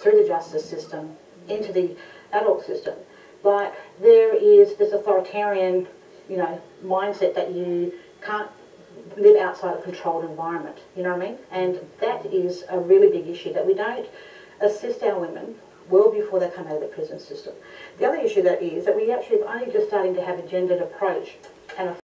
through the justice system into the adult system. Like there is this authoritarian, you know, mindset that you can't live outside a controlled environment. You know what I mean? And that is a really big issue that we don't assist our women well before they come out of the prison system. The other issue that is that we actually are only just starting to have a gendered approach and a